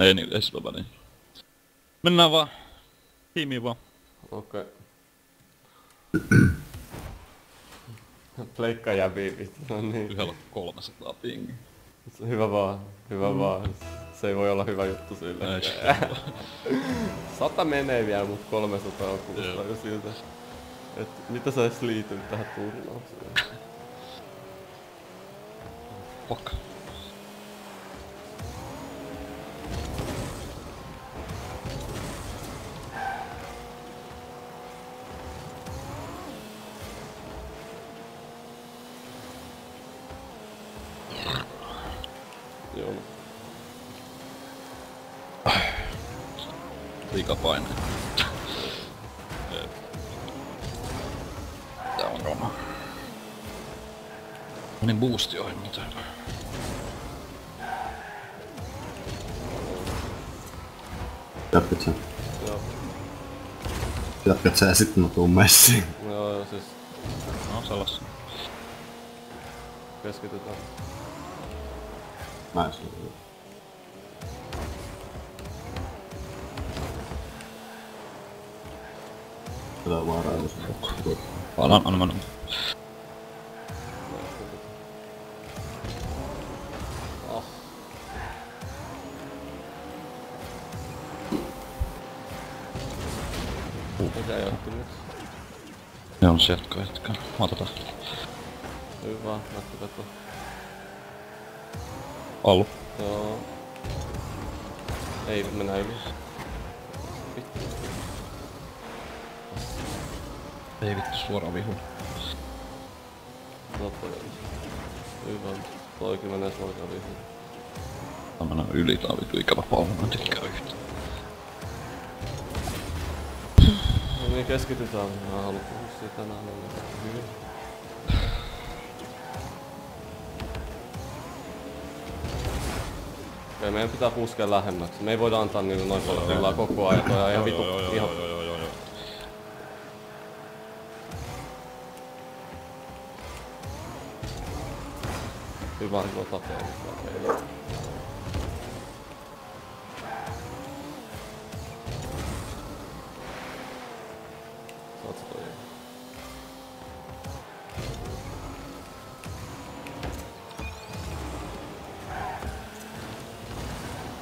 Ei niin, ei sillä väliin. Mennään vaan. Tiimiin vaan. Okei. Pleikka jäbii vittu, no niin. Yhdellä 300 pingi. Hyvä vaan, hyvä mm. vaan. Se ei voi olla hyvä juttu sille. Ei Sata menee vielä, mut 300 on kuulostaa jo siltä. Et mitä sä edes liitynyt tähän turnaukseen? Fuck. Liikapaine. Tää on roma. Niin boosti-ohjelma täällä. Jatkat sä? Joo. Jatkat sä ja sitten mä tuun messiin. Joo, joo, siis No, salas. keskitytään. Mä en Tätä vaan raivossa. Anna, anna, anna. Johti nyt? Joo, se jatkaa jatkaa. Otetaan. Hyvä, jatkoveto. Allu. Joo. Ei mennä yli. Ei vittu suoraan vihuun. Loppu Hyvä. Toikin menee suoraan vihuun. Tää mennä yli, tää on vittu ikävä en tykkää yhtään. No niin, keskitytään. Mä haluan puhua siitä tänään. Niin hyvin. Okei, meidän pitää puskea lähemmäksi. Me ei voida antaa niille noin paljon koko ajan. Toi on ihan vitu ihan tapaa. Okei. Saat sä toi?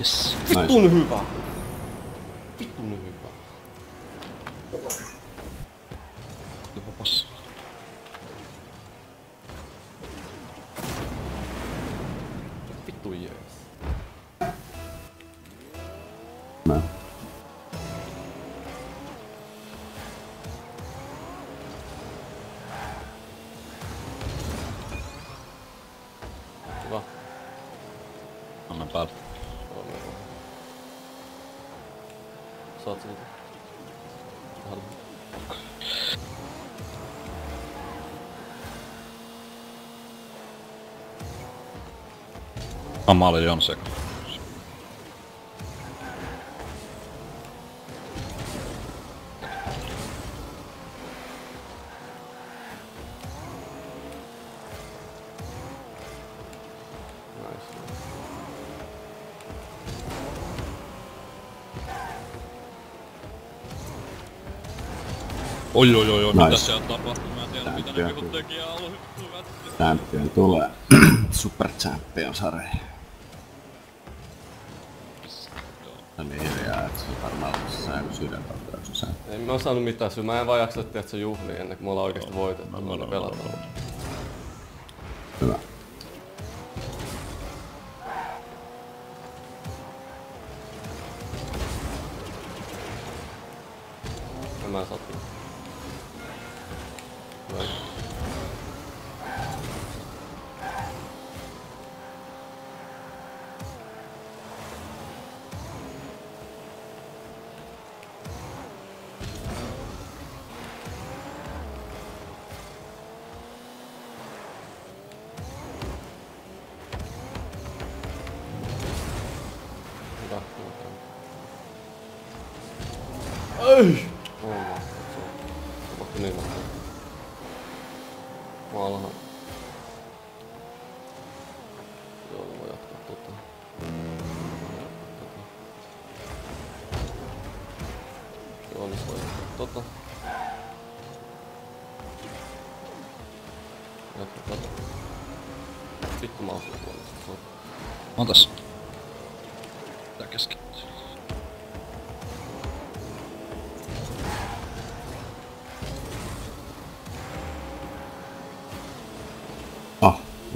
Yes. Vittun hyvä! Vittun Mä. Hyvä. Anna hyvä. Saat. Vähän. Mä olin Oi oi oi oi, mitä Nice. siellä tapahtuu? Mä en tiedä mitä ne Champion. vihut teki ja ollut hyvät. Champion tulee. Super Champion sarja. No niin hiljaa, et se varmaan on se joku sydäntautauksessa. Ei mä saanut mitään syy. Mä en vaan jaksa tehdä se juhli ennen kuin me ollaan oikeesti voitettu. Mä- mä- pelataan. Hyvä. Ei! Ollaan. Tapahtuu niin vähän. Mä alhaan. Joo, mä jatkaa tota. Joo, nyt voi jatkaa tota. Jatkaa tota. Vittu mä osuin puolesta. Otas. Tää keski.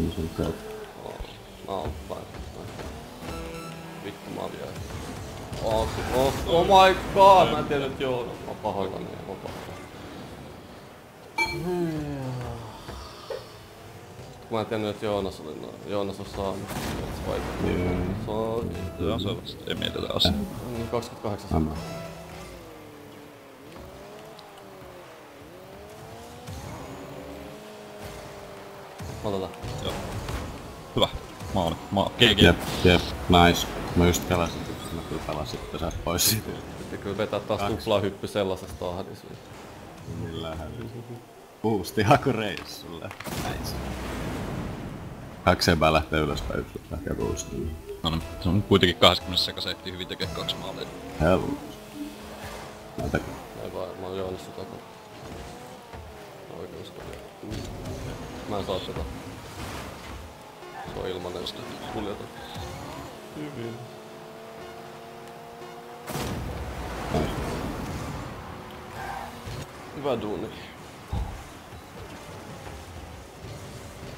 Niin se on se. Oh, mä oon päin. Vittu mä oon vielä. Oh, oh, oh my god, mä en tiedä nyt joo. Mä oon pahoillani ja vapaa. Mä en tiennyt, että Joonas oli noin. Joonas on saanut. Se. Se on Joo, se on vasta. Ei mietitä asiaa. mm, 28. Tämä. Otetaan. Maali. Ma- GG. Jep, jep, nice. Mä just pelasin, että mä kyllä pelasin pesät pois siitä. Sitten kyllä vetää taas tuplahyppy sellaisesta tahdissa. Millä Boosti haku reissulle. Nice. Kaksi epää lähtee ylöspäin, yksi lähtee boostiin. No niin, se on kuitenkin 20 sekä ehtii hyvin tekee kaksi maalia. Hell. Näitä Ei vaan, mä oon Joonas sun takana. Oikeus. Mä en saa tätä. Se on ilmanen sitä kuljeta. Hyvin. Hyvä duuni.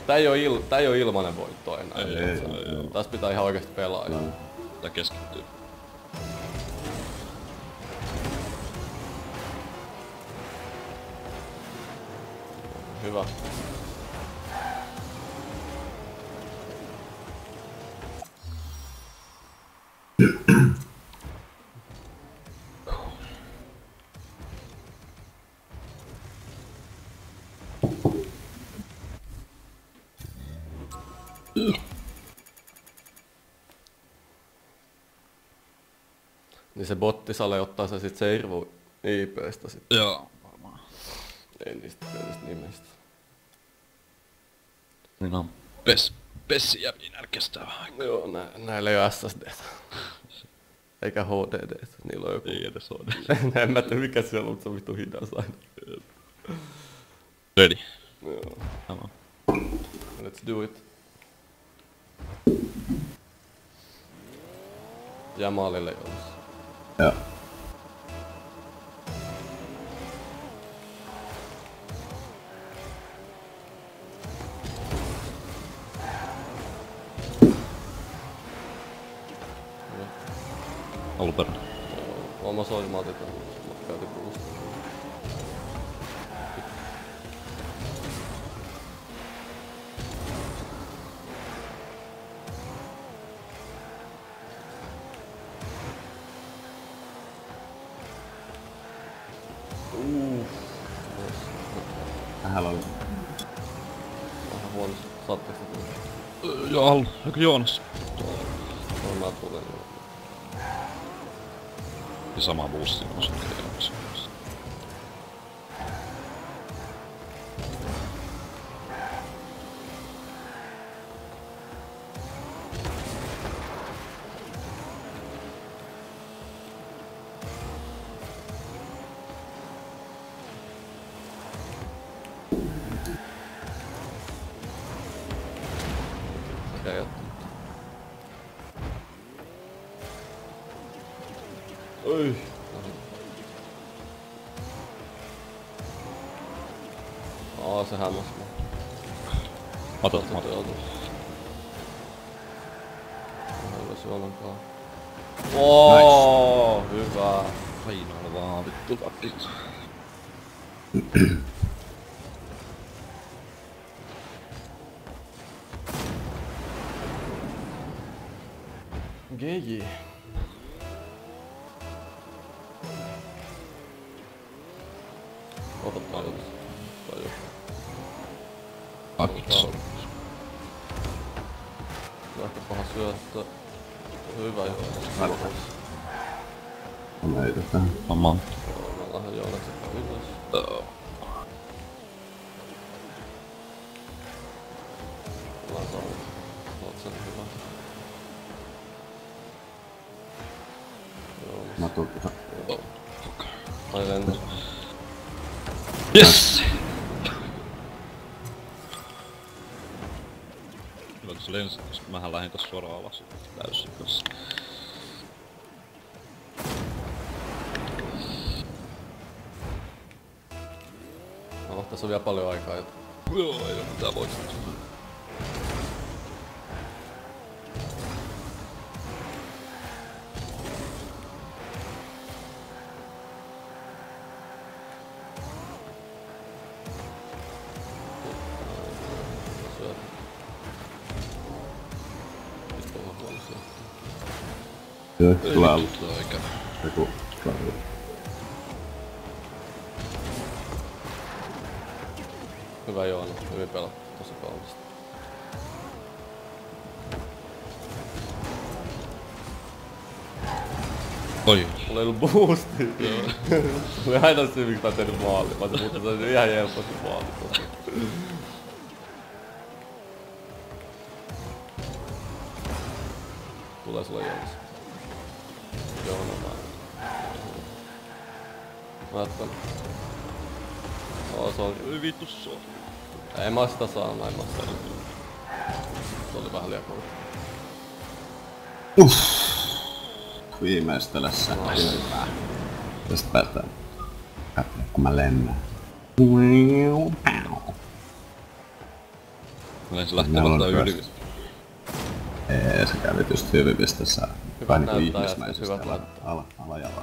Tää ei oo, il, tää ei oo ilmanen voitto enää. Ei, ei, ei, ei. Tässä pitää ihan oikeesti pelaa. ja- Tää keskittyy. Hyvä. Niin se bottisale ottaa se sit se Irvu IPstä sit. Joo, varmaan. Ei niistä pienistä nimistä. Niin on. Pes. Pessi ja niin kestää vähän. Joo, nä, näillä ei oo SSD. Eikä HDD. Niillä on joku... Ei edes ole. en mä tiedä mikä siellä on, mutta se on vittu hidas aina. Ready. Joo. Tamam. Let's do it. Ja maalille jos. Joo. Alperna. Joo, mä soin, mä otin tän. Uff. Tähän oli. Vähän huono. Saatteko te tulla? Joo, halu. Joku Joonas. No, mä tulen. Ja sama boosti on se Joonas. Mikä jättä? Oi. Aa, se hämmäs mua. Otat, Sitten otat. joutu. Ei olisi ollenkaan. Oo, hyvä. Painoilla vaan vittu kakki. Tai joku. Ehkä paha syöttö. Hyvä joo. Tätä. Sama. Mä lähden Joonaksen ylös. Joo. Tuossa. Oh. Ai lento. Yes! Hyvä, kun se lensi, koska mähän lähdin tossa suoraan alas täysin kanssa. No, tässä on vielä paljon aikaa. jotta- Joo, ei oo mitään voittaa. Joo, tää on ikävä. joku. Hyvä Joona, hyvin pelattu, tosi kaunista. Oi. Mulla ei ollut boosti. Mulla ei haitannut se, miksi mä oon tehnyt maali. Mä olisin muuten saanut ihan helposti maali. Tulee sulle Joonas. Joona mä. Jatkan. Oo, se on... Oi vittu se on. Ei mä sitä saanut, en mä oo sitä nyt. Se oli vähän liian kova. Uff. Viimeistele se. Hyvä. Tästä päästään. Katso, kun mä lennän. Mä lensin lähtee ottaa myös. yli. Ei, se kävi just hyvin, mistä sä Hyvät niinku näyttää ja hyvät ala, ala, alajalla.